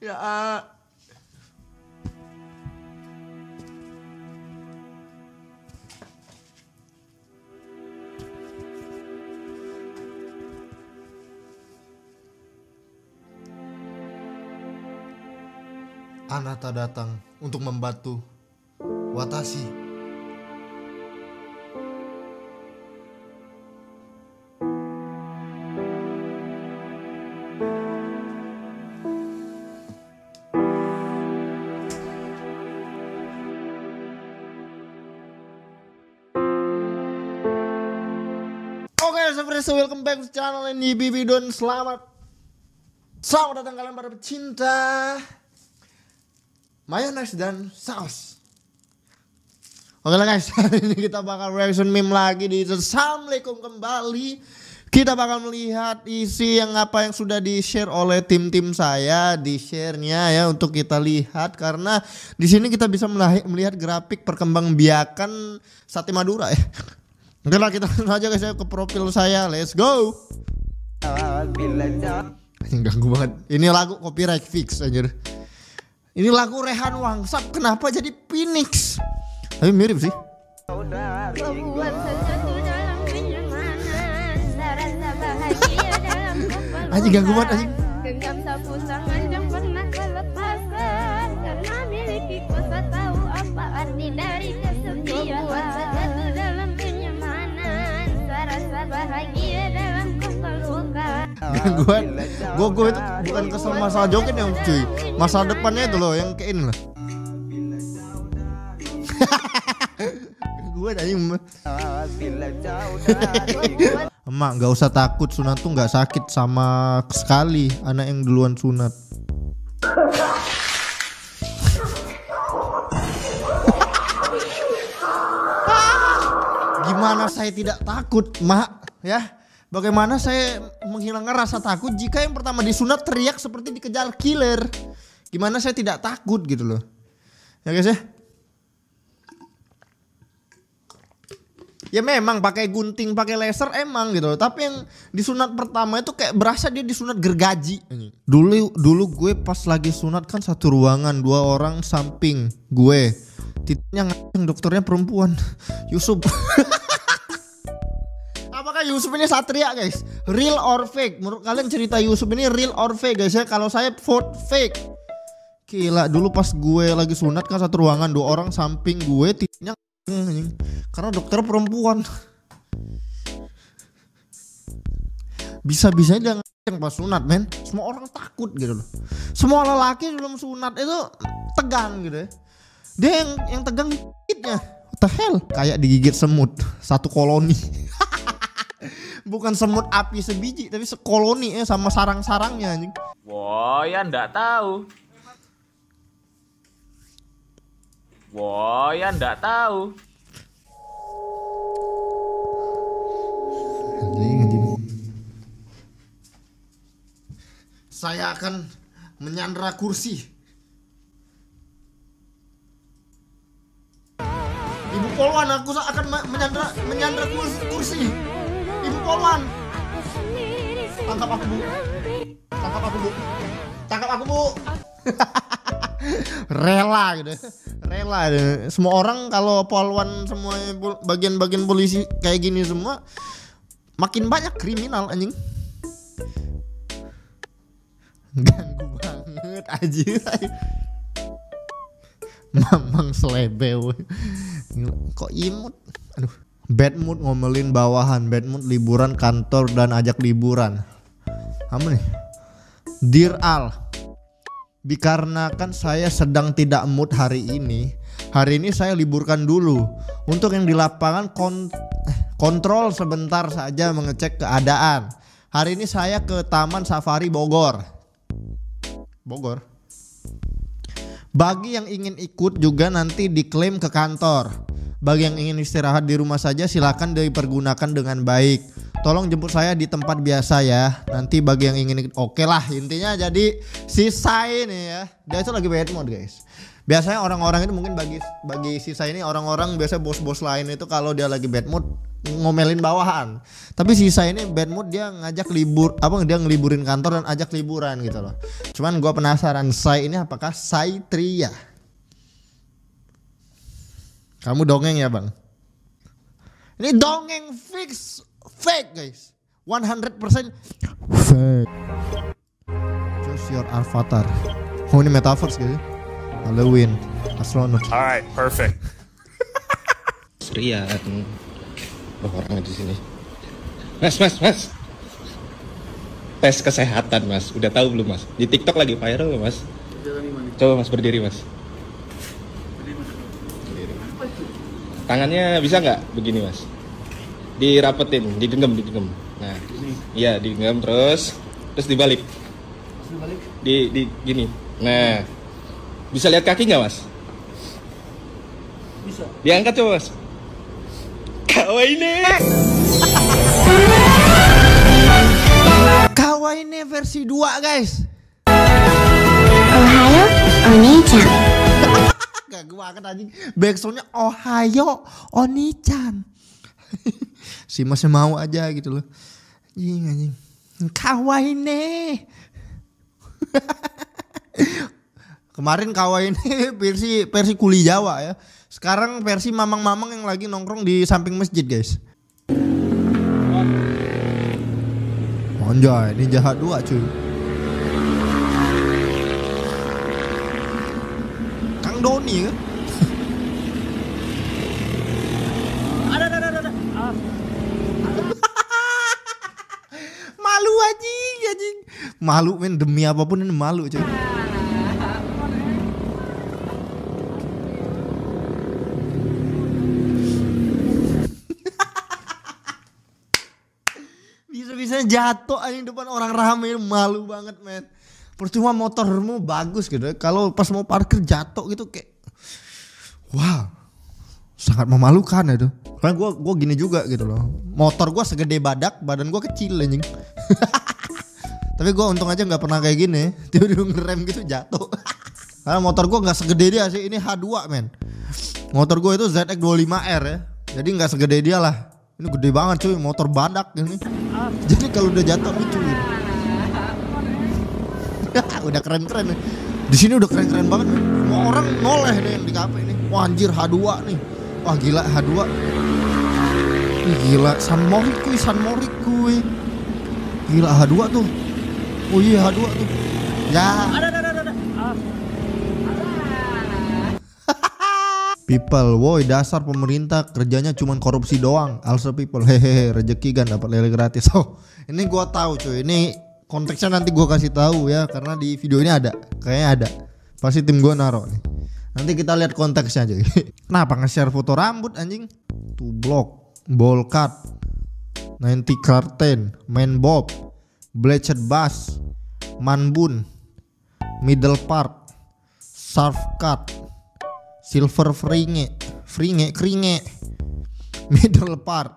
Ya. Anata datang untuk membantu Watashi. Itu, welcome back to channel ini Bibi Don. Selamat Selamat datang kalian para pecinta Mayonnaise dan saus. Oke lah guys, hari ini kita bakal reaction meme lagi di Assalamualaikum kembali. Kita bakal melihat isi yang apa yang sudah di-share oleh tim-tim saya. Di share-nya ya untuk kita lihat. Karena di sini kita bisa melihat grafik perkembangbiakan sate Madura ya Oke lah kita langsung aja guys ya ke profil saya, let's go Anjing ganggu banget. Ini lagu copyright fix anjir. Ini lagu Rehan Wangsap kenapa jadi Phoenix? Tapi mirip sih. Anjing, ganggu banget, anjing. Gangguan. Gua gua itu bukan kesel masalah joget yang cuy. Masalah depannya itu loh yang ini lah. Gangguan anjing. Emak nggak usah takut sunat tuh nggak sakit sama sekali anak yang duluan sunat. Gimana saya tidak takut, Mak? Ya, bagaimana saya menghilangkan rasa takut jika yang pertama disunat teriak seperti dikejar killer? Gimana saya tidak takut gitu loh? Ya guys ya. Ya memang pakai gunting, pakai laser emang gitu. loh. Tapi yang disunat pertama itu kayak berasa dia disunat gergaji. Dulu dulu gue pas lagi sunat kan satu ruangan dua orang samping gue. Titiknya yang dokternya perempuan. Yusuf. Yusuf ini satria guys? Real or fake? Menurut kalian cerita Yusuf ini real or fake guys ya? Kalau saya vote fake. Gila dulu pas gue lagi sunat kan satu ruangan dua orang samping gue titiknya. Karena dokter perempuan. Bisa-bisanya dia yang pas sunat men. Semua orang takut gitu loh. Semua lelaki sebelum sunat itu tegang gitu ya. Dia yang yang tegang dikitnya. What the hell? Kayak digigit semut satu koloni. Bukan semut api sebiji tapi sekoloni ya sama sarang-sarangnya anjing. Wah, ya ndak tahu. Wah, ya ndak tahu. Saya akan menyandra kursi. Ibu Polwan, aku akan me- menyandra menyandra kursi. kursi. Polwan, tangkap aku bu, tangkap aku bu, tangkap aku bu. Rela gitu, rela. gitu. Semua orang kalau Polwan semuanya pol- bagian-bagian polisi kayak gini semua, makin banyak kriminal anjing. Ganggu banget aja. Mamang selebeu. Gila, Kok imut? Aduh. Bad mood ngomelin bawahan, bad mood liburan kantor dan ajak liburan. Apa nih? Dear Al, dikarenakan saya sedang tidak mood hari ini, hari ini saya liburkan dulu. Untuk yang di lapangan kon- eh, kontrol sebentar saja mengecek keadaan. Hari ini saya ke Taman Safari Bogor. Bogor. Bagi yang ingin ikut juga nanti diklaim ke kantor. Bagi yang ingin istirahat di rumah saja silakan dipergunakan dengan baik. Tolong jemput saya di tempat biasa ya. Nanti bagi yang ingin oke lah intinya jadi si Sai nih ya. Dia itu lagi bad mood guys. biasanya orang-orang itu mungkin bagi bagi sisa ini orang-orang biasa bos-bos lain itu kalau dia lagi bad mood ngomelin bawahan tapi sisa ini bad mood dia ngajak libur apa dia ngeliburin kantor dan ajak liburan gitu loh cuman gua penasaran Sai ini apakah Sai Tria kamu dongeng ya bang? Ini dongeng fix fake guys. 100% fake. Choose your avatar. Oh ini metaverse gitu Halloween astronot Alright, perfect. Rian Loh orang di sini. Mas, mas, mas. Tes kesehatan mas, udah tahu belum mas? Di TikTok lagi viral loh, mas Coba mas berdiri mas Tangannya bisa nggak begini mas? Dirapetin, digenggam, digenggam. Nah, iya digenggam terus Terus dibalik. Di, di gini. Nah, bisa lihat kaki nggak mas? Bisa. Diangkat coba mas. Kawaii Kawaii versi 2 guys. Ohayo, Oni-chan. Gue banget anjing. Backsoundnya Ohio Oni-chan. Si masnya mau aja gitu loh. Anjing anjing. Kawaii Kemarin Kawaii versi versi kuli Jawa ya. Sekarang versi mamang-mamang yang lagi nongkrong di samping masjid guys. Anjay, ini jahat dua cuy Kang Doni kan? malu anjing anjing. Malu men demi apa pun ini malu cuy. Bisa-bisa jatuh anjing depan orang ramai malu banget men percuma motormu bagus gitu. Kalau pas mau parkir jatuh gitu kayak wah sangat memalukan itu. Karena gue gua gini juga gitu loh. Motor gue segede badak badan gue kecil anjing. Tapi gue untung aja nggak pernah kayak gini. Tiba-tiba ngerem gitu jatuh. Karena motor gue nggak segede dia sih. Ini H2 men. Motor gue itu ZX25R ya. Jadi nggak segede dia lah. Ini gede banget cuy. Motor badak ini. Jadi kalau udah jatuh lucu gitu. udah keren-keren nih. Di sini udah keren-keren banget nih. Semua orang noleh nih yang di kafe ini. Wah anjir H2 nih. Wah gila H2. Ih, gila San Morik kuy, San Morik kuy. Gila H2 tuh. Oh iya H2 tuh. Ya. People, woi dasar pemerintah kerjanya cuman korupsi doang. Also people, hehehe, rezeki kan dapat lele gratis. Oh, ini gua tahu cuy. Ini konteksnya nanti gua kasih tahu ya karena di video ini ada, kayaknya ada. Pasti tim gua naruh nih. Nanti kita lihat konteksnya cuy. Kenapa nge-share foto rambut anjing? Tuh blok, ball cut, 90 curtain, main bob, bleached bass, manbun, middle part, surf cut, silver fringe, fringe, kringe, middle part,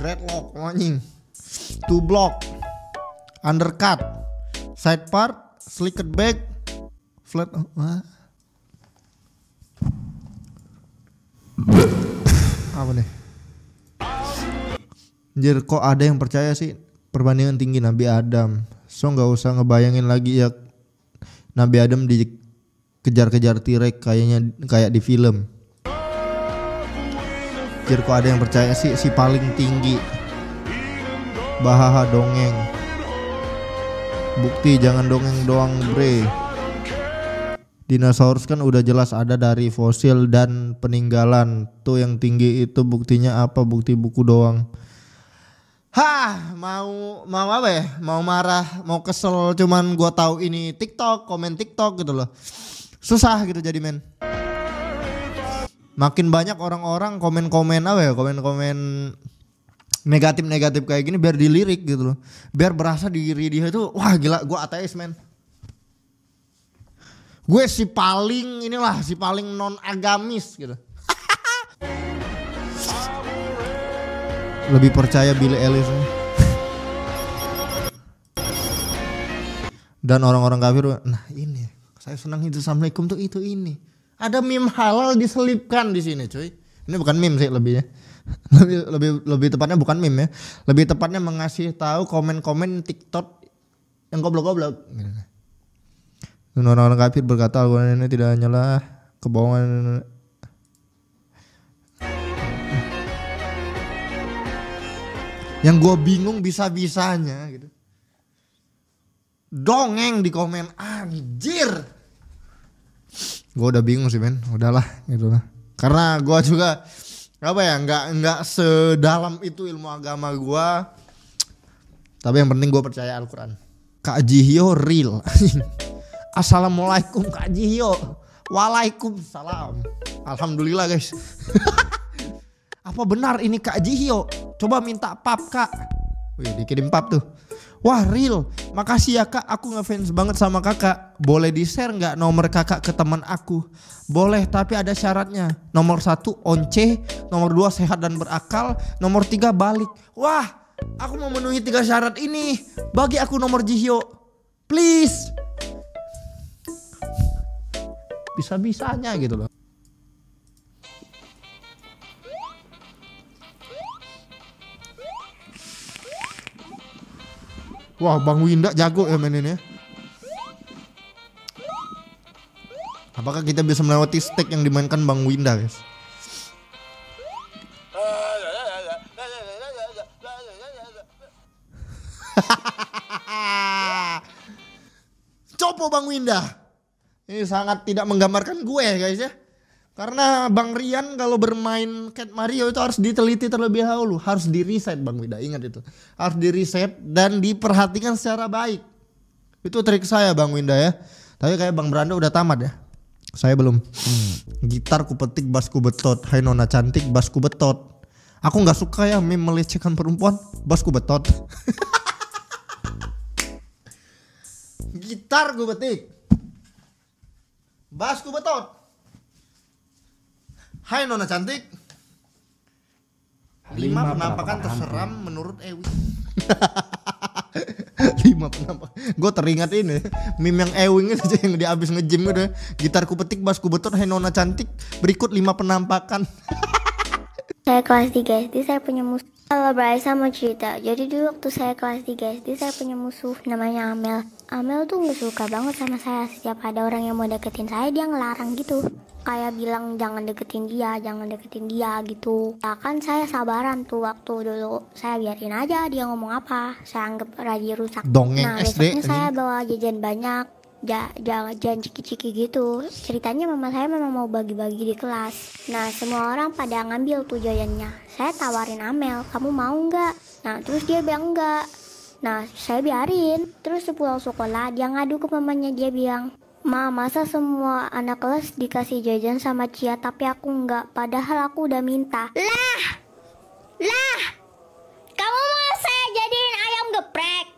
dreadlock anjing, two block, undercut, side part, slicked back, flat, wah. apa nih? Anjir kok ada yang percaya sih perbandingan tinggi Nabi Adam. So nggak usah ngebayangin lagi ya Nabi Adam dikejar-kejar tirek kayaknya kayak di film. Anjir kok ada yang percaya sih si paling tinggi. Bahaha dongeng. Bukti jangan dongeng doang bre. Dinosaurus kan udah jelas ada dari fosil dan peninggalan. Tuh yang tinggi itu buktinya apa? Bukti buku doang. Hah, mau mau apa ya? Mau marah, mau kesel cuman gua tahu ini TikTok, komen TikTok gitu loh. Susah gitu jadi men. Makin banyak orang-orang komen-komen apa ya? Komen-komen negatif-negatif kayak gini biar dilirik gitu loh. Biar berasa diri dia itu wah gila gua ateis men. Gue si paling inilah si paling non agamis gitu. Lebih percaya Billy Ellis. Dan orang-orang kafir, nah ini saya senang itu assalamualaikum tuh itu ini. Ada meme halal diselipkan di sini, cuy. Ini bukan meme sih lebih ya. Lebih lebih lebih tepatnya bukan meme ya. Lebih tepatnya mengasih tahu komen-komen TikTok yang goblok-goblok. Dan orang-orang kafir berkata Al-Quran ini tidak hanyalah kebohongan. Yang gue bingung bisa-bisanya gitu. Dongeng di komen anjir! Gue udah bingung sih men. Udahlah gitu lah. Karena gue juga apa ya nggak nggak sedalam itu ilmu agama gue tapi yang penting gue percaya Al-Quran. Kak Jihyo real. Assalamualaikum Kak Jihyo. Waalaikumsalam. Alhamdulillah guys. Apa benar ini Kak Jihyo? Coba minta pap kak. Wih dikirim pap tuh Wah real. Makasih ya kak. Aku ngefans banget sama kakak. Boleh di share nggak nomor kakak ke teman aku? Boleh tapi ada syaratnya. Nomor satu once. Nomor dua sehat dan berakal. Nomor tiga balik. Wah Aku mau memenuhi tiga syarat ini. Bagi aku nomor Jihyo. Please. Bisa-bisanya gitu loh Wah, Bang Winda jago ya main ini. ya. Apakah kita bisa melewati stack yang dimainkan Bang Winda, guys? Copo Bang Winda. Ini sangat tidak menggambarkan gue guys ya. Karena Bang Rian kalau bermain Cat Mario itu harus diteliti terlebih dahulu, harus di reset Bang Winda, ingat itu. Harus di reset dan diperhatikan secara baik. Itu trik saya Bang Winda ya. Tapi kayak Bang Brando udah tamat ya. Saya belum. Gitar ku petik, bass ku betot. Hai nona cantik, bass ku betot. Aku nggak suka ya meme melecehkan perempuan, bass ku betot. Gitar ku petik. Bass ku betot. Hai nona cantik. Lima, penampakan terseram menurut Ewi. Lima penampakan. Gue teringat ini meme yang Ewing itu yang dia abis nge-gym gitu. Gitarku petik, basku betot, hai nona cantik. Berikut lima penampakan. Saya kelas 3 SD, saya punya musuh. Kalau Brysa mau cerita, jadi dulu waktu saya kelas 3 SD, saya punya musuh namanya Amel. Amel tuh gak suka banget sama saya. Setiap ada orang yang mau deketin saya, dia ngelarang gitu. Kayak bilang jangan deketin dia, jangan deketin dia gitu. Ya kan saya sabaran tuh waktu dulu. Saya biarin aja dia ngomong apa. Saya anggap radio rusak. Dongeng nah, SD, besoknya saya bawa jajan banyak ja, ja, jajan ciki-ciki gitu. Ceritanya mama saya memang mau bagi-bagi di kelas. Nah semua orang pada ngambil tuh jajannya saya tawarin Amel kamu mau nggak? Nah terus dia bilang enggak nah saya biarin. Terus sepulang sekolah dia ngadu ke mamanya. Dia bilang Ma, masa semua anak kelas dikasih jajan sama Cia tapi aku enggak padahal aku udah minta. Lah! Lah! Kamu mau saya jadiin ayam geprek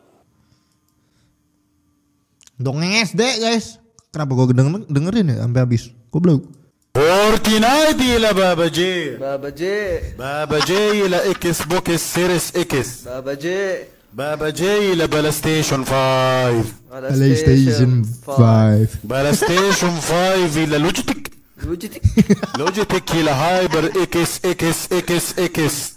Dongeng SD guys. Kenapa gue denger, dengerin ya sampai habis? Goblok. فورتنايت إلى بابا جي بابا جي بابا جي إلى إكس بوكس سيريس إكس بابا جي بابا جي إلى بلا ستيشن 5 PlayStation 5. بلا ستيشن 5 إلى لوجيتك لوجيتك لوجيتك إلى هايبر إكس إكس إكس إكس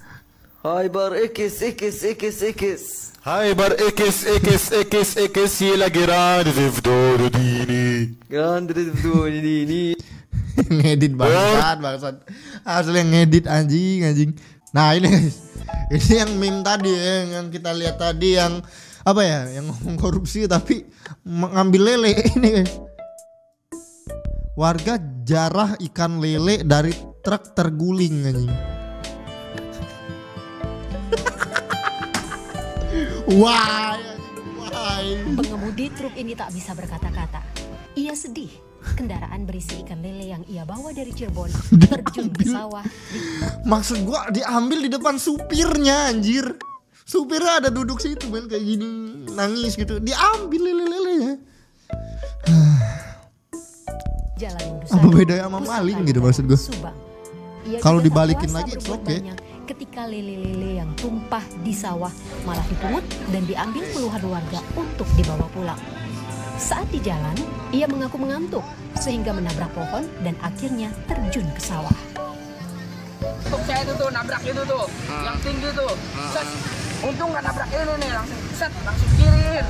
هايبر اكس اكس اكس اكس Hai Hajbar ikis, ikis, ikis, ikis, jela għirani f'doru dini. Għandri f'doru dini. ngedit banget bangsat. Asli ngedit anjing, anjing. Nah ini guys, ini yang meme tadi yang, yang kita lihat tadi yang apa ya, yang ngomong korupsi tapi mengambil lele ini guys. Warga jarah ikan lele dari truk terguling anjing. Wah wah Pengemudi truk ini tak bisa berkata-kata. Ia sedih. Kendaraan berisi ikan lele yang ia bawa dari Cirebon terjun ke sawah di maksud gua diambil di depan supirnya anjir supirnya ada duduk situ men kayak gini nangis gitu diambil lele-lelenya Jalan. Apa bedanya sama maling gitu maksud gua? Kalau dibalikin lagi, berbuat okay. Ketika lele-lele yang tumpah di sawah malah dipungut dan diambil puluhan warga untuk dibawa pulang. Saat di jalan, ia mengaku mengantuk sehingga menabrak pohon dan akhirnya terjun ke sawah. Untuk saya itu tuh nabrak itu tuh, yang tinggi tuh. Set. Untung nggak nabrak ini nih, langsung set, langsung kiriin.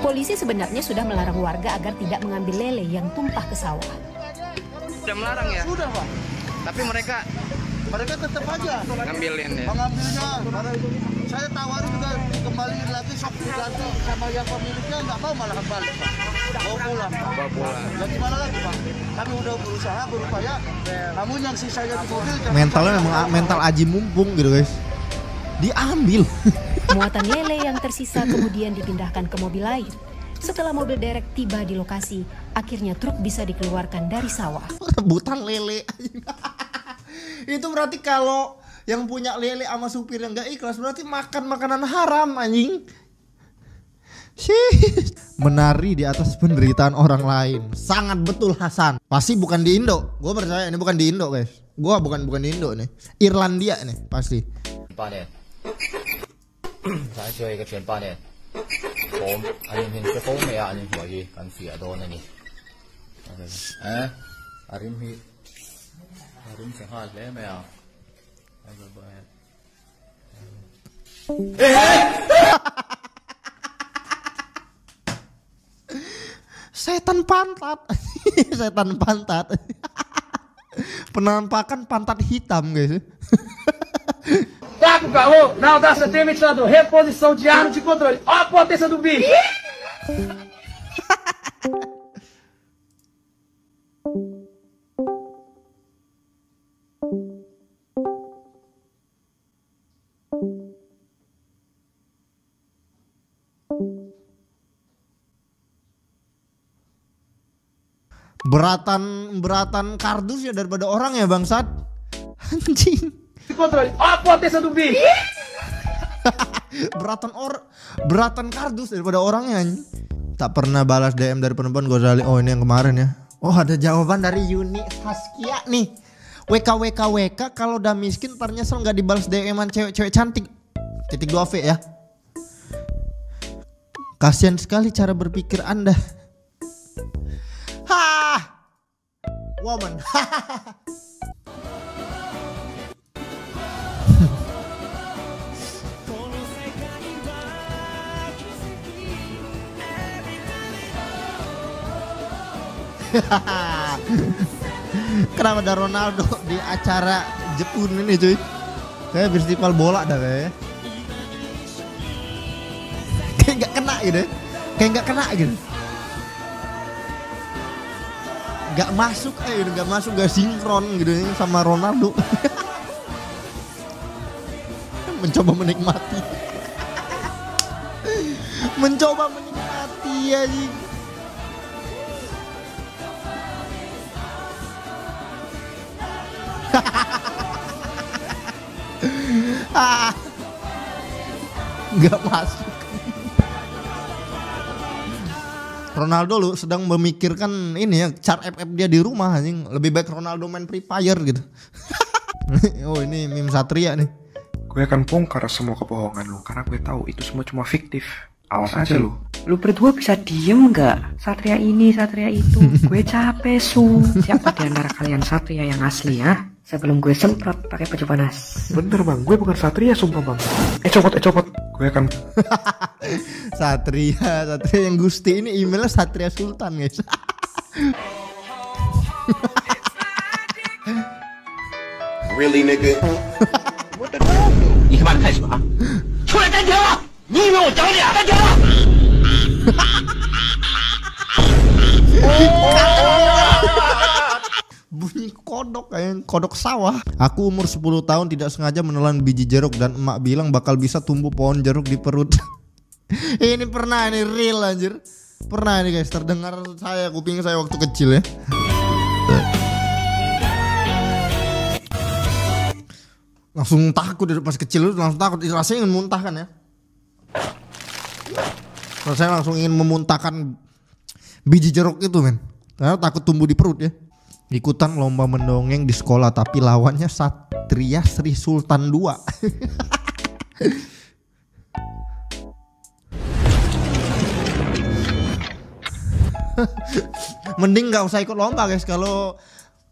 Polisi sebenarnya sudah melarang warga agar tidak mengambil lele yang tumpah ke sawah. Sudah melarang ya? Sudah pak. Tapi mereka Mereka tetap aja ngambilin ya. mengambilnya. Saya tawarin juga dikembaliin lagi sok diganti sama yang pemiliknya nggak mau malah balik pak. Bawa pulang. Bawa pulang. Ya gimana lagi pak? Kami udah berusaha berupaya. Namun yang sisanya di mobil Mentalnya memang mental aji mumpung gitu guys. Diambil. Muatan lele yang tersisa kemudian dipindahkan ke mobil lain. Setelah mobil derek tiba di lokasi, akhirnya truk bisa dikeluarkan dari sawah. rebutan lele itu berarti kalau yang punya lele sama supir yang gak ikhlas berarti makan makanan haram anjing. Sih menari di atas penderitaan orang lain. Sangat betul Hasan. Pasti bukan di Indo. Gue percaya ini bukan di Indo guys. Gue bukan bukan di Indo nih. Irlandia nih pasti à đúng sẽ hoa lẽ mày à ai bờ bờ setan pantat. Setan pantat. Penampakan pantat hitam guys. Tá com calor na audácia tem ventilador. Reposição de ar de controle. Ó a potência do bicho. Beratan beratan kardus ya daripada orang ya bangsat anjing De controle. Ó a potência do bicho. beratan or beratan kardus daripada orangnya anjing. tak pernah balas DM dari perempuan Gozali oh ini yang kemarin ya oh ada jawaban dari Yuni Saskia nih WK WK WK kalau udah miskin ntar nyesel nggak dibalas DM-an cewek-cewek cantik titik dua V ya kasihan sekali cara berpikir anda woman Kenapa ada Ronaldo di acara Jepun ini cuy? Kayak festival bola dah kayaknya. Kayak nggak kena gitu. ya. Kayak nggak kena gitu. Gak masuk eh gitu, gak masuk gak sinkron gitu ya sama Ronaldo. Mencoba menikmati. Mencoba menikmati anjing. Ah. Nggak masuk. Ronaldo lu sedang memikirkan ini ya chart FF dia di rumah anjing lebih baik Ronaldo main Free Fire gitu. oh ini meme Satria nih. Gue akan bongkar semua kebohongan lu karena gue tahu itu semua cuma fiktif. Awas aja lu. Lu berdua bisa diem nggak? Satria ini, Satria itu. gue capek su. Siapa di antara kalian Satria yang asli ya? Sebelum gue semprot pakai baju panas. Bener bang, gue bukan satria sumpah bang. Eh copot, eh copot Gue akan Satria, Satria yang Gusti ini emailnya Satria Sultan guys. Really, nigga? 你他妈干什么？出来单挑啊！你以为我找你啊？单挑啊！ Kodok kayak kodok sawah. Aku umur 10 tahun tidak sengaja menelan biji jeruk dan emak bilang bakal bisa tumbuh pohon jeruk di perut. ini pernah ini real anjir. Pernah ini guys terdengar saya kuping saya waktu kecil ya. langsung takut dari pas kecil langsung takut rasanya ingin muntah kan ya rasanya langsung ingin memuntahkan biji jeruk itu men karena takut tumbuh di perut ya ikutan lomba mendongeng di sekolah tapi lawannya Satria Sri Sultan 2 mending nggak usah ikut lomba guys. Kalau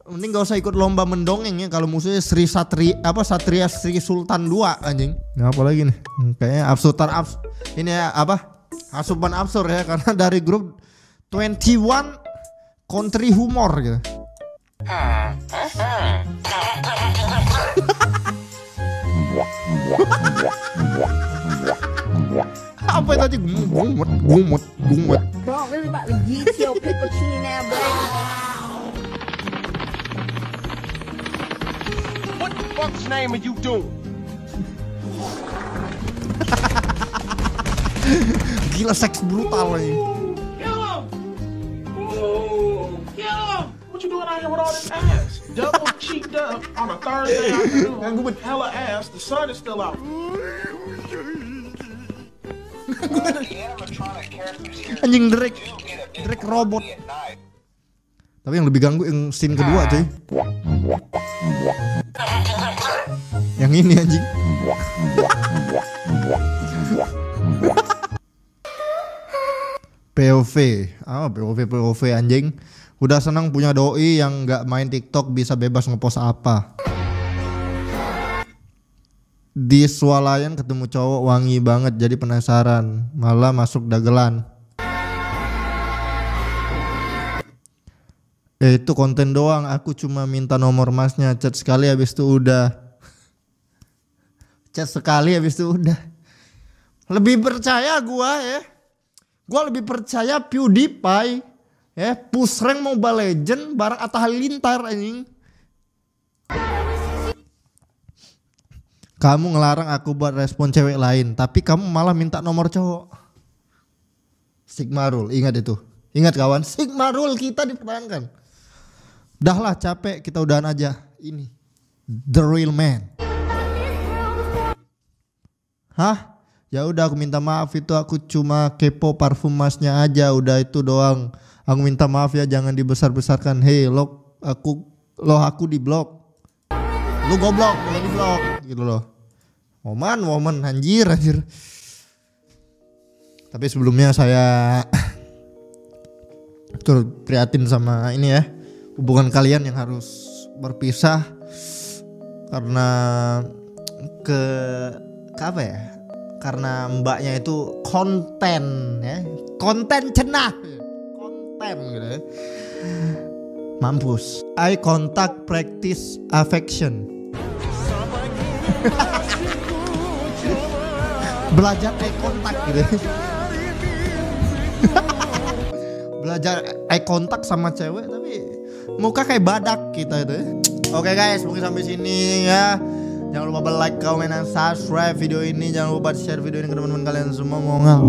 mending nggak usah ikut lomba mendongeng ya. Kalau musuhnya Sri Satri apa Satria Sri Sultan 2 anjing. Nah, apa lagi nih? Hmm, kayaknya absurdan abs ini ya apa? Asupan absurd ya karena dari grup 21 country humor gitu apa itu tadi gumut gumut gumut Bro, really about your pepper chin now, bro. What the fuck's name are you doing? gila seks brutal ini Kill him! Ooh, kill him! You doing out here with all this ass? Double cheeked up on a Thursday afternoon with hella ass. The sun is still out. anjing Drake Drake robot tapi yang lebih ganggu yang scene kedua cuy yang ini anjing POV ah POV POV anjing udah senang punya doi yang nggak main TikTok bisa bebas ngepost apa. Di swalayan ketemu cowok wangi banget jadi penasaran. Malah masuk dagelan. Eh itu konten doang. Aku cuma minta nomor masnya. Chat sekali habis itu udah. Chat sekali habis itu udah. Lebih percaya gua ya. Gua lebih percaya PewDiePie ya push rank Mobile Legend bareng Atta Halilintar anjing. Kamu ngelarang aku buat respon cewek lain tapi kamu malah minta nomor cowok. Sigmarul ingat itu. Ingat kawan Sigmarul kita dipertahankan. Dah lah capek kita udahan aja. Ini the real man. Hah? Ya udah aku minta maaf itu aku cuma kepo parfum masnya aja udah itu doang aku minta maaf ya jangan dibesar besarkan hei lo aku lo aku di blok. Lu goblok lu di blok. Gitu loh. Momen momen anjir anjir. Tapi sebelumnya saya turut prihatin sama ini ya hubungan kalian yang harus berpisah. Karena ke, ke apa ya? Karena mbaknya itu konten ya konten cenah konten gitu ya mampus eye contact practice affection belajar eye contact gitu belajar eye contact sama cewek tapi muka kayak badak kita itu ya. oke guys mungkin sampai sini ya jangan lupa like comment dan subscribe video ini jangan lupa share video ini ke teman-teman kalian semua mau nggak